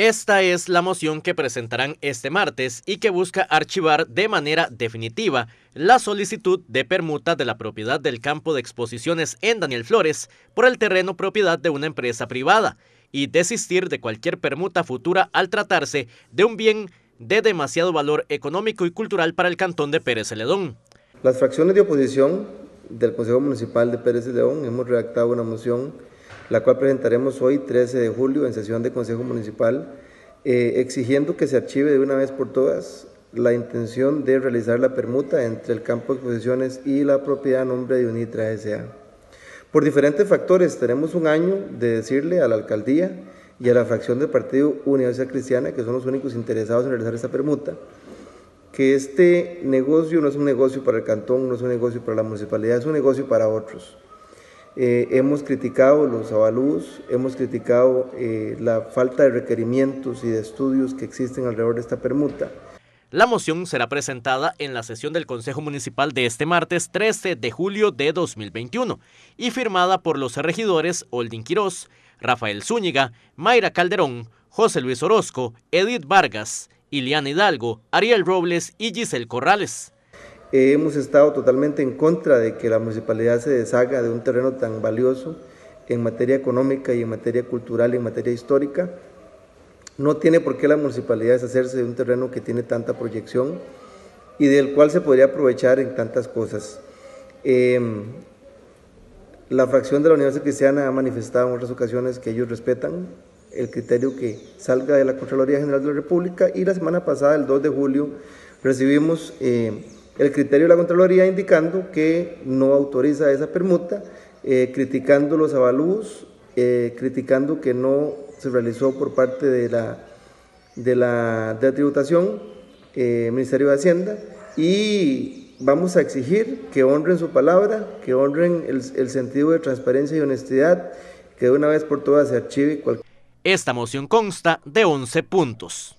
Esta es la moción que presentarán este martes y que busca archivar de manera definitiva la solicitud de permuta de la propiedad del campo de exposiciones en Daniel Flores por el terreno propiedad de una empresa privada y desistir de cualquier permuta futura al tratarse de un bien de demasiado valor económico y cultural para el cantón de Pérez Celedón. Las fracciones de oposición del Consejo Municipal de Pérez Celedón hemos redactado una moción la cual presentaremos hoy 13 de julio en sesión de Consejo Municipal, eh, exigiendo que se archive de una vez por todas la intención de realizar la permuta entre el campo de exposiciones y la propiedad a nombre de UNITRA S.A. Por diferentes factores, tenemos un año de decirle a la alcaldía y a la fracción del Partido Universidad Cristiana, que son los únicos interesados en realizar esta permuta, que este negocio no es un negocio para el cantón, no es un negocio para la municipalidad, es un negocio para otros. Eh, hemos criticado los avalúos, hemos criticado eh, la falta de requerimientos y de estudios que existen alrededor de esta permuta. La moción será presentada en la sesión del Consejo Municipal de este martes 13 de julio de 2021 y firmada por los regidores Oldin Quirós, Rafael Zúñiga, Mayra Calderón, José Luis Orozco, Edith Vargas, Iliana Hidalgo, Ariel Robles y Giselle Corrales hemos estado totalmente en contra de que la municipalidad se deshaga de un terreno tan valioso en materia económica y en materia cultural y en materia histórica. No tiene por qué la municipalidad deshacerse de un terreno que tiene tanta proyección y del cual se podría aprovechar en tantas cosas. Em, la fracción de la Universidad Cristiana ha manifestado en otras ocasiones que ellos respetan el criterio que salga de la Contraloría General de la República y la semana pasada, el 2 de julio, recibimos eh, el criterio de la Contraloría indicando que no autoriza esa permuta, eh, criticando los avalúos, eh, criticando que no se realizó por parte de la, de la, tributación, eh, Ministerio de Hacienda, y vamos a exigir que honren su palabra, que honren el, el sentido de transparencia y honestidad, que de una vez por todas se archive cualquier... Esta moción consta de 11 puntos.